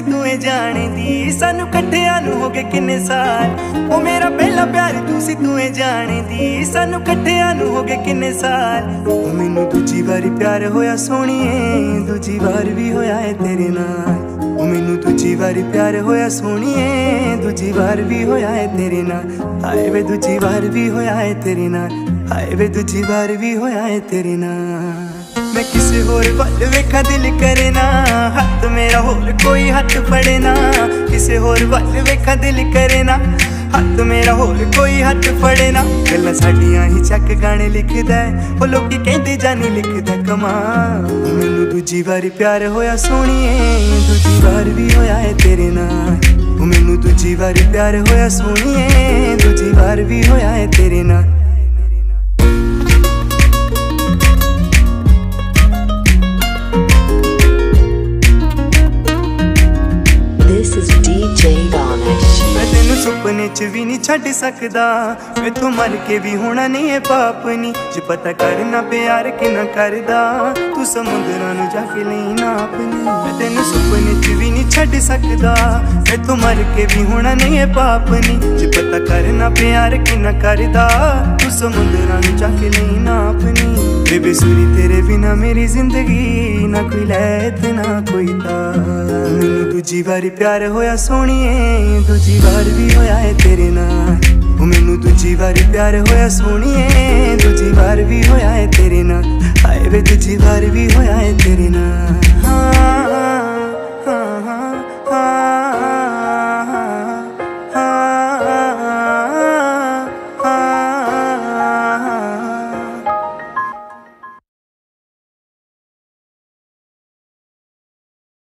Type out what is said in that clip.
ਤੂੰ ਇਹ ਜਾਣਦੀ। ਸਾਨੂੰ ਇਕੱਠਿਆਂ ਨੂੰ ਹੋ ਗਏ ਕਿੰਨੇ ਸਾਲ? ਉਹ ਮੇਰਾ ਪਹਿਲਾ ਪਿਆਰ ਤੂੰ ਸੀ ਤੂੰ ਇਹ ਜਾਣਦੀ। ਸਾਨੂੰ ਇਕੱਠਿਆਂ ਨੂੰ ਹੋ ਗਏ ਕਿੰਨੇ ਸਾਲ? ਉਹ ਮੈਨੂੰ ਦੂਜੀ ਵਾਰੀ ਪਿਆਰ ਹੋਇਆ ਸੋਹਣੀਏ, ਦੂਜੀ ਵਾਰ ਵੀ ਹੋਇਆ ਏ ਤੇਰੇ ਨਾਲ। ਉਹ ਮੈਨੂੰ ਦੂਜੀ ਵਾਰੀ ਪਿਆਰ ਹੋਇਆ ਸੋਹਣੀਏ, ਦੂਜੀ ਵਾਰ ਵੀ ਹੋਇਆ ਏ ਤੇਰੇ ਨਾਲ। ਹਾਏ ਵੇ ਦੂਜੀ ਵਾਰ ਵੀ ਹੋਇਆ ਏ ਤੇਰੇ ਨਾਲ। ਹਾਏ ਵੇ ਦੂਜੀ ਵਾਰ ਵੀ ਹੋਇਆ ਏ ਤੇਰੇ ਨਾਲ। ਮੈਂ ਕਿਸੇ ਹੋਰ ਵੱਲ ਵੇਖਾਂ, ਦਿਲ ਕਰੇ ਨਾ। ਹੱਥ ਮੇਰਾ ਹੋਰ ਕੋਈ ਹੱਥ ਫੜੇ ਨਾ। ਕਿਸੇ ਹੋਰ ਵੱਲ ਵੇਖਾਂ, ਦਿਲ ਕਰੇ ਨਾ। ਹੱਥ ਮੇਰਾ ਹੋਰ ਕੋਈ ਹੱਥ ਫੜੇ ਨਾ। ਗੱਲਾਂ ਸਾਡੀਆਂ ਹੀ ਚੱਕ ਗਾਣੇ ਲਿਖਦਾ ਉਹ ਲੋਕੀ ਕਹਿੰਦੇ ਜਾਨੀ ਲਿਖਦਾ ਕਮਾ ਮੈਨੂੰ ਦੂਜੀ ਵਾਰੀ ਪਿਆਰ ਹੋਇਆ, ਸੋਹਣੀਏ। ਦੂਜੀ ਵਾਰ ਵੀ ਹੋਇਆ ਏ ਤੇਰੇ ਨਾਲ। ਉਹ ਮੈਨੂੰ ਦੂਜੀ ਵਾਰੀ ਪਿਆਰ ਹੋਇਆ, ਸੋਹਣੀਏ। ਦੂਜੀ ਵਾਰ ਵੀ ਹੋਇਆ ਏ ਤੇਰੇ ਨਾਲ। This is DJ Danish. ਮੈਂ ਤੈਨੂੰ ਸੁਪਨੇ 'ਚ ਵੀ ਨਹੀਂ ਛੱਡ ਸਕਦਾ। ਮੈਥੋਂ ਮਰ ਕੇ ਵੀ ਹੋਣਾ ਨਹੀਂ ਇਹ ਪਾਪ ਨਹੀਂ ਜੇ ਪਤਾ ਕਰਨਾ ਪਿਆਰ ਕਿ ਕਰਦਾ। ਤੂੰ ਸਮੁੰਦਰਾਂ ਨੂੰ ਜਾ ਕੇ ਲਈ ਨਾ ਆਪਣੀ। ਮੈਂ ਤੈਨੂੰ ਸੁਪਨੇ 'ਚ ਵੀ ਨਹੀਂ ਛੱਡ ਸਕਦਾ। ਮੈਥੋਂ ਮਰ ਕੇ ਵੀ ਹੋਣਾ ਨਹੀਂ ਇਹ ਪਾਪ ਨਹੀਂ ਜੇ ਪਤਾ ਕਰਨਾ ਪਿਆਰ ਕਿ ਨਾ ਕਰਦਾ। ਤੂੰ ਸਮੁੰਦਰਾਂ ਨੂੰ ਜਾ ਕੇ ਲਈ ਨਾ ਆਪਣੀ। ਬੇਬੇ ਸੁਣੀ ਤੇਰੇ ਬਿਨਾ ਮੇਰੀ ਜ਼ਿੰਦਗੀ ਨਾ ਕੋਈ ਲੈ ਤੇ ਨਾ ਕੋਈ ਤਾ ਮੈਨੂੰ ਦੂਜੀ ਵਾਰੀ ਪਿਆਰ ਹੋਇਆ ਸੋਹਣੀਏ, ਦੂਜੀ ਵਾਰ ਵੀ ਹੋਇਆ ਏ ਤੇਰੇ ਨਾਲ। ਉਹ ਮੈਨੂੰ ਦੂਜੀ ਵਾਰੀ ਪਿਆਰ ਹੋਇਆ ਸੋਹਣੀਏ, ਦੂਜੀ ਵਾਰ ਵੀ